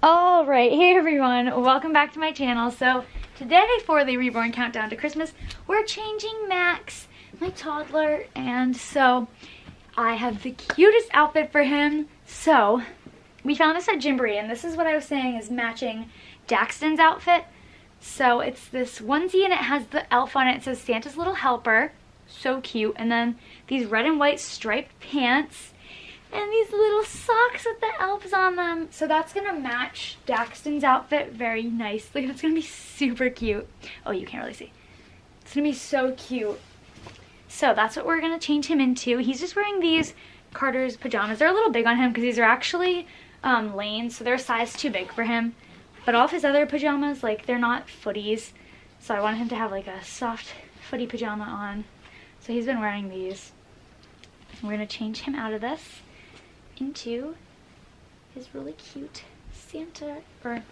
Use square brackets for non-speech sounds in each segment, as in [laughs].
All right, hey everyone, welcome back to my channel. So today for the Reborn Countdown to Christmas, we're changing Max, my toddler, and so I have the cutest outfit for him. So we found this at Gymboree, and this is what I was saying is matching Daxton's outfit. So it's this onesie and it has the elf on it. It says Santa's Little Helper, so cute. And then these red and white striped pants and these little socks with the elves on them. So that's gonna match Daxton's outfit very nicely. It's gonna be super cute. Oh, you can't really see. It's gonna be so cute. So that's what we're gonna change him into. He's just wearing these Carter's pajamas. They're a little big on him because these are actually um, Lane's, so they're a size too big for him. But all of his other pajamas, like they're not footies. So I wanted him to have like a soft footy pajama on. So he's been wearing these. We're gonna change him out of this into his really cute Santa, or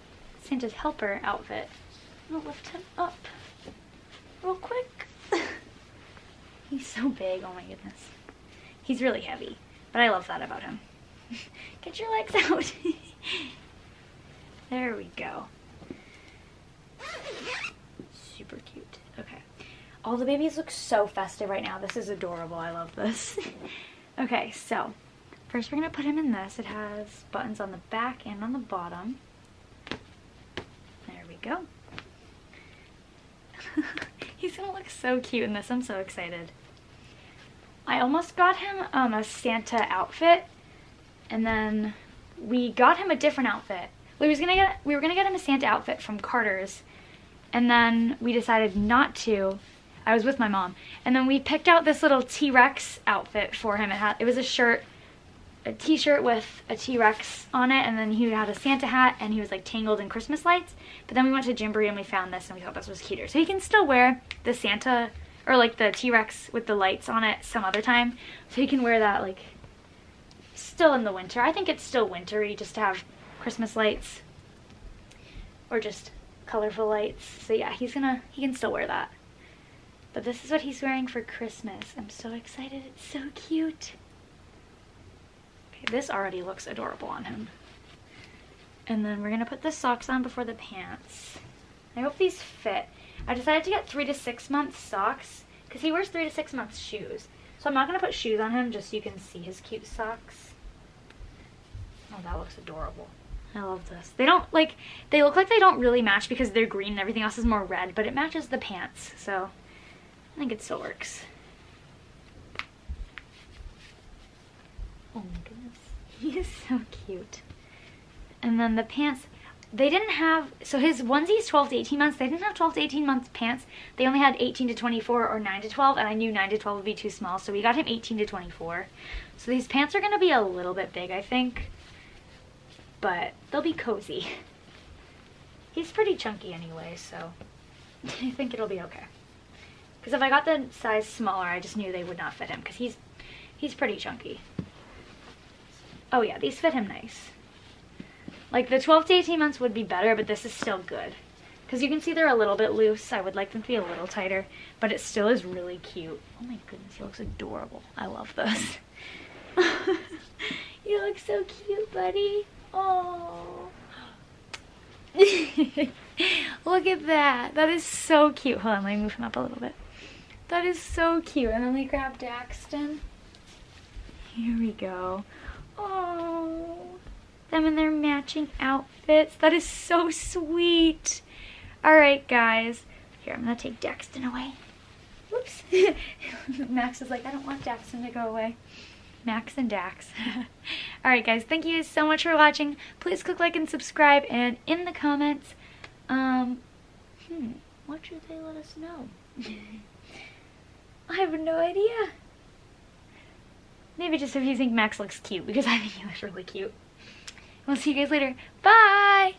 Santa's helper outfit. I'm gonna lift him up real quick. [laughs] He's so big, oh my goodness. He's really heavy, but I love that about him. [laughs] Get your legs out. [laughs] there we go. Super cute. Okay. All the babies look so festive right now. This is adorable. I love this. okay, so First we're going to put him in this. It has buttons on the back and on the bottom. There we go. [laughs] He's going to look so cute in this. I'm so excited. I almost got him um, a Santa outfit and then we got him a different outfit. We was gonna get we were gonna get him a Santa outfit from Carter's and then we decided not to. I was with my mom. And then we picked out this little T-Rex outfit for him. It had it was a shirt a t-shirt with a T-Rex on it and then he had a Santa hat and he was like tangled in Christmas lights. But then we went to Gymboree and we found this and we thought this was cuter. So he can still wear the Santa or like the T-Rex with the lights on it some other time. So he can wear that like still in the winter. I think it's still wintry just to have Christmas lights or just colorful lights. So yeah, he's gonna, he can still wear that. But this is what he's wearing for Christmas. I'm so excited. It's so cute. This already looks adorable on him. And then we're to put the socks on before the pants. I hope these fit. I decided to get three to six months socks because he wears three to six months shoes. So I'm not to put shoes on him just so you can see his cute socks. Oh, that looks adorable. I love this. They don't, like, they look like they don't really match because they're green and everything else is more red, but it matches the pants, so I think it still works. Oh my goodness. [laughs] He is so cute. And then the pants, they didn't have, so his onesie is 12 to 18 months. They didn't have 12 to 18 months pants. They only had 18 to 24 or 9 to 12, and I knew 9 to 12 would be too small, so we got him 18 to 24. So these pants are going to be a little bit big, I think, but they'll be cozy. [laughs] He's pretty chunky anyway, so [laughs] I think it'll be okay. Because if I got the size smaller, I just knew they would not fit him, because he's, he's pretty chunky. Oh yeah, these fit him nice. Like the 12 to 18 months would be better, but this is still good. Because you can see they're a little bit loose. I would like them to be a little tighter, but it still is really cute. Oh my goodness, he looks adorable. I love this. [laughs] you look so cute, buddy. Oh. [laughs] look at that. That is so cute. Hold on, let me move him up a little bit. That is so cute. And then we grab Daxton. Here we go. Oh, them in their matching outfits. That is so sweet. All right, guys. Here, I'm to take Daxton away. Whoops. [laughs] Max is like, I don't want Daxton to go away. Max and Dax. [laughs] Alright guys, thank you so much for watching. Please click like and subscribe and in the comments, um, hmm, what should they let us know? [laughs] I have no idea. Maybe just if you think Max looks cute, because I think he looks really cute. We'll see you guys later. Bye!